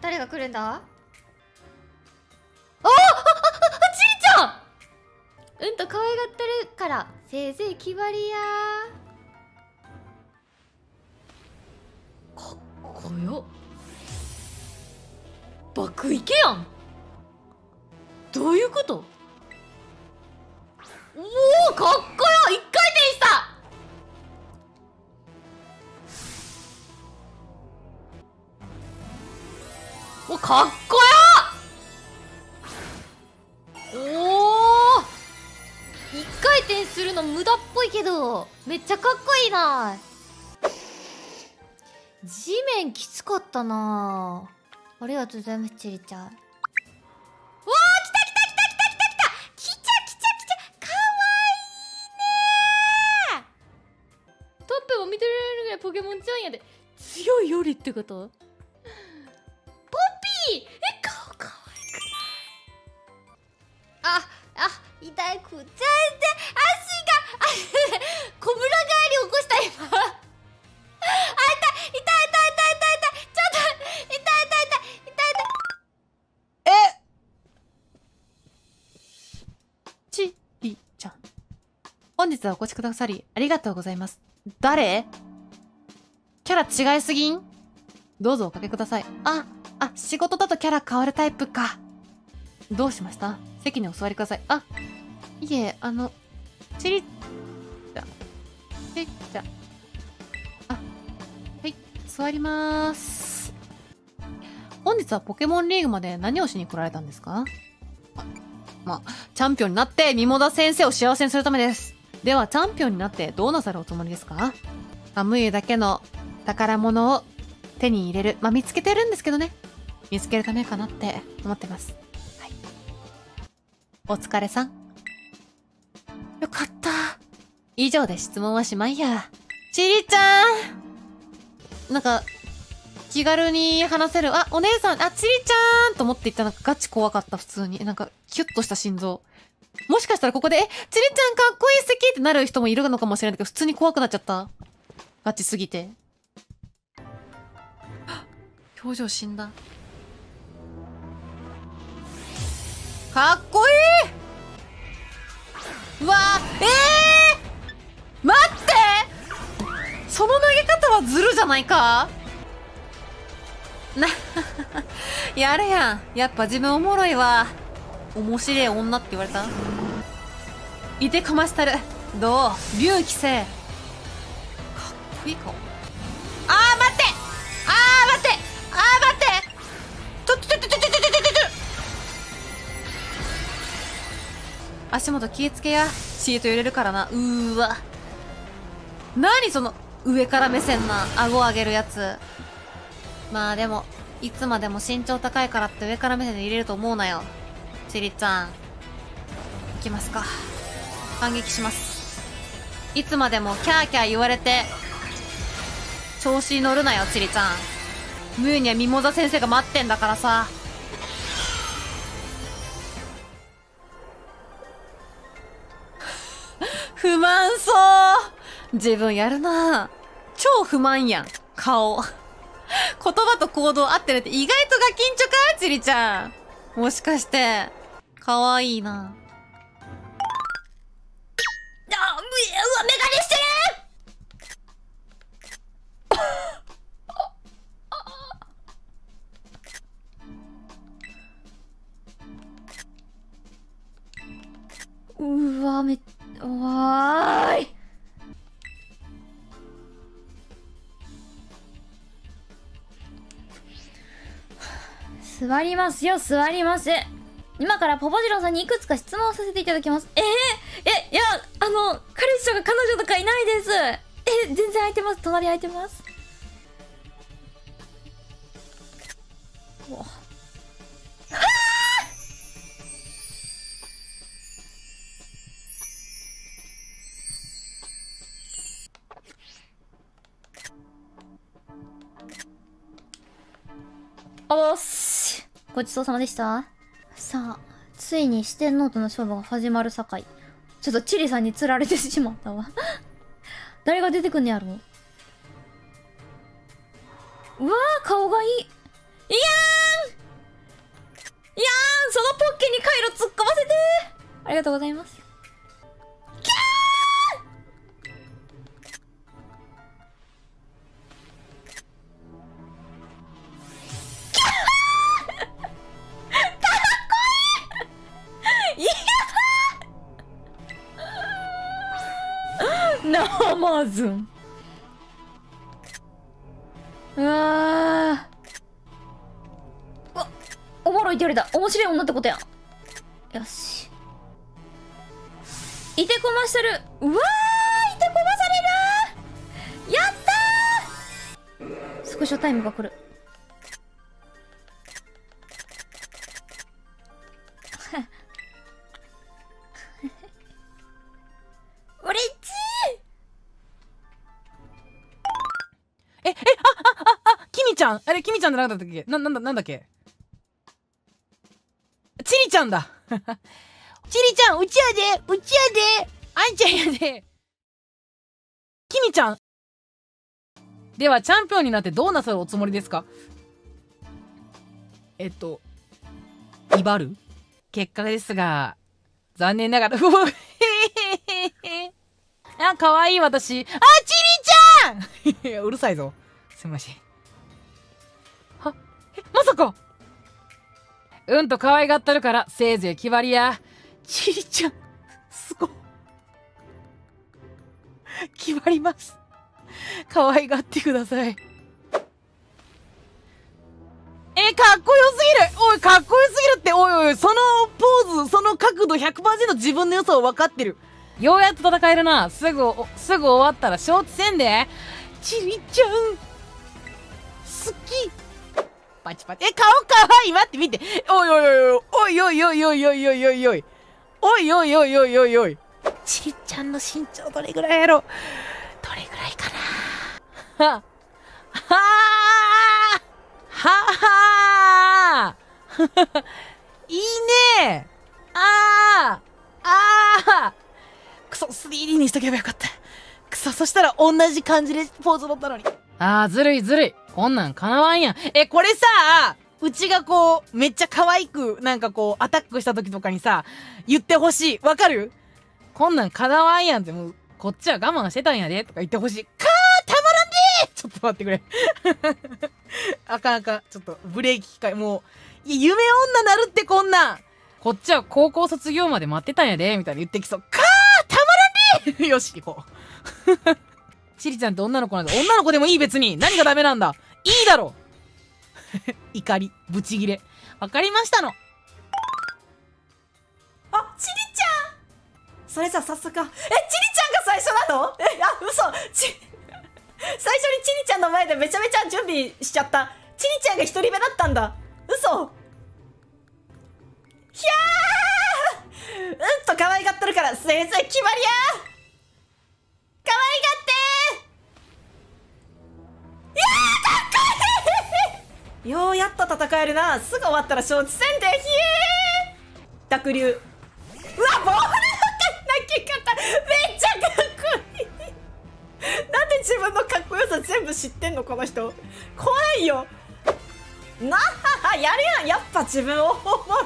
誰が来るんだ？ああちりちゃん！うんと可愛がってるから。せいぜい決まりや。かっこよ。爆イケやん。どういうこと？おおかっかっこよおお一回転するの無駄っぽいけどめっちゃかっこいいな。地面きつかったな。ありがとうございますチリちゃん。わあ来た来た来た来た来た来た。来ちゃ来ちゃ来ちゃかわいいねトップも見てられるぐらいポケモンちゃんやで。強いよりってこと？痛いくちゃんで足があ小村帰り起こした今あ痛い痛い痛い痛い痛い痛いちょっと痛い痛い痛い痛い痛いえちりちゃん。本日はお越しくださり、ありがとうございます。誰キャラ違いすぎんどうぞおかけください。あ、あ、仕事だとキャラ変わるタイプか。どうしました席にお座りください。あ、いえ、あの、ちり、ちゃ。ちりちゃ。あ、はい、座りまーす。本日はポケモンリーグまで何をしに来られたんですか？まあ、チャンピオンになって、ミモダ先生を幸せにするためです。では、チャンピオンになってどうなさるおつもりですか？カムイだけの宝物を手に入れる。まあ、見つけてるんですけどね。見つけるためかなって思ってます。はい。お疲れさん。よかった。以上で質問はしまいや。ちりちゃんなんか、気軽に話せる。あ、お姉さん、あ、ちりちゃんと思って言ったなんかガチ怖かった、普通に。なんか、キュッとした心臓。もしかしたらここで、え、ちりちゃんかっこいい素敵ってなる人もいるのかもしれないけど、普通に怖くなっちゃった。ガチすぎて。はっ表情死んだ。かっこいいうわええー、待ってその投げ方はずるじゃないか？な、やるやん。やっぱ自分おもろいわ。面白い女って言われた？いてかましたる。どう？竜騎せ。かっこいい顔。あー足元気ぃつけや。シート揺れるからな。うーわ。何その、上から目線な、顎上げるやつ。まあでも、いつまでも身長高いからって上から目線で入れると思うなよ。チリちゃん。いきますか。反撃します。いつまでもキャーキャー言われて、調子に乗るなよ、チリちゃん。ムーにはミモザ先生が待ってんだからさ。不満そう自分やるな超不満やん。顔。言葉と行動合ってるって意外とガキンチョかチリちゃん。もしかして、かわいいな。あうわメガネしてる うわめわーい。座りますよ座ります。今からポポジローさんにいくつか質問をさせていただきます。えー、えいやあの彼氏とか彼女とかいないです。え全然空いてます。隣空いてます。おす。ごちそうさまでした。さあ、ついに四天王との勝負が始まるさかい。ちょっとチリさんに釣られてしまったわ 誰が出てくんねやろうわ顔がいいいやーんいやーんそのポッケにカイロ突っ込ませてありがとうございます。ーズンうわうわおもろいって言われた面白い女ってことや。よし。いてこましてる。うわーいてこまされる。やったー。スクショタイムが来る。ゃんあれ、キミちゃんじゃなかったっけ？な、なんだ、なんだっけ？チリちゃんだ。チリちゃん、うちやで。うちやで。あんちゃんやで。キミちゃん。では、チャンピオンになってどうなさるおつもりですか？えっと、威張る？結果ですが、残念ながら、うわへへへへあ、かわいい私。あ、チリちゃん！いや、うるさいぞ。すみません。うんと可愛がってるから、せいぜい決まりや。チリちゃん、すごい。決まります。可愛がってください。え、かっこよすぎるおい、かっこよすぎるって、おいおい、そのポーズ、その角度100%自分の良さを分かってる。ようやっと戦えるな。すぐ、すぐ終わったら承知せんで。チリちゃん。好き。パチパチ。え、顔かわいい待って見て。おいおいおいおいおいおいおいおいおいおいおい。おいおいおいおいおいおい。チリちゃんの身長どれぐらいやろ？どれぐらいかな？ははははいいねあーあーくそ、3D にしとけばよかった。くそ、そしたら同じ感じでポーズ取ったのに。あー、ずるいずるい。こんなん叶わんやん。え、これさ、うちがこう、めっちゃ可愛く、なんかこう、アタックした時とかにさ、言ってほしい。わかる？こんなん叶わんやんって、もう、こっちは我慢してたんやで、とか言ってほしい。かーたまらんでーちょっと待ってくれ。あかんあかん。ちょっと、ブレーキ機械、もう、夢女なるってこんなん。こっちは高校卒業まで待ってたんやで、みたいな言ってきそう。かーたまらんでー よし、行こう。チリちゃんって女の子なんだ。女の子でもいい別に。何がダメなんだ？いいだろ 怒り、ブチギレ。わかりましたの。あ、チリちゃんそれじゃ早速、え、チリちゃんが最初なの？え、あ、嘘ち、最初にチリちゃんの前でめちゃめちゃ準備しちゃった。チリちゃんが一人目だったんだ。嘘ひゃーうんと可愛がってるから、せいぜい決まりや可と戦えるな。すぐ終わったら承知せんで、ひえ濁流。うわ、ボールの泣き方。めっちゃかっこいい。なんで自分のかっこよさ全部知ってんのこの人。怖いよ。なあやるやん。やっぱ自分おも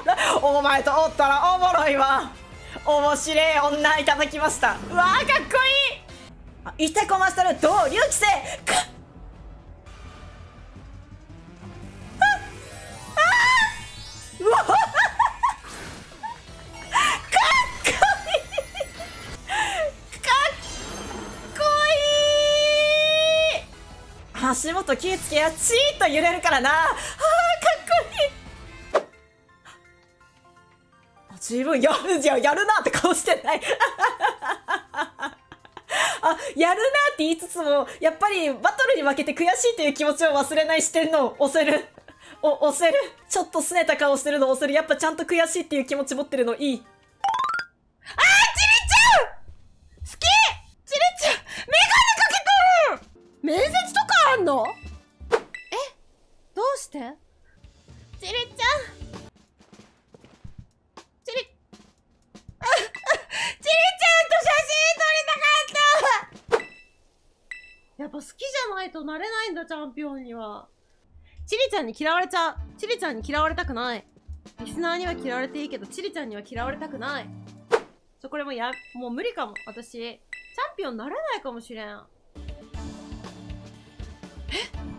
ろいお前とおったらおもろいわ。面白い女いただきました。うわーかっこいい。あいてこましたる同竜騎士足元気ぃつけやチーッと揺れるからな。あーかっこいい。あ十分やるじゃんやるなって顔してない。あやるなって言いつつもやっぱりバトルに負けて悔しいという気持ちを忘れない視点の押せる。お押せる。ちょっと拗ねた顔してるの押せる。やっぱちゃんと悔しいっていう気持ち持ってるのいい。あーチリちゃん。好き。チリちゃん。メガネかけとる面接とかあんの？え？どうして？ちり ちゃんと写真撮りたかった。やっぱ好きじゃないとなれないんだチャンピオンには。ちりちゃんに嫌われちゃう。ちりちゃんに嫌われたくない。リスナーには嫌われていいけどチリちゃんには嫌われたくない。ちょこれもうやもう無理かも私。チャンピオンになれないかもしれんえ？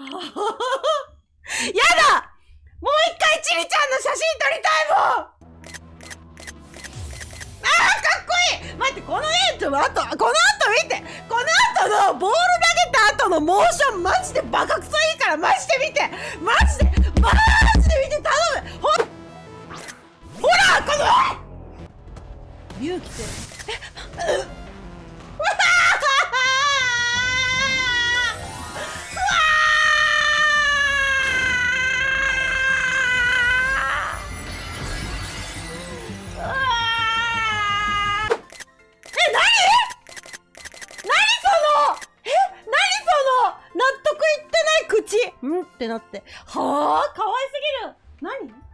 やだ！もう一回チリちゃんの写真撮りたいもん！あーかっこいい！待ってこの絵とあとこの後見て！この後のボール投げた後のモーションマジでバカクソいいからマジで見て！マジでマジで見て頼む！ほほらこの勇気ってえ？ううんってなって。はあ可愛すぎる。何？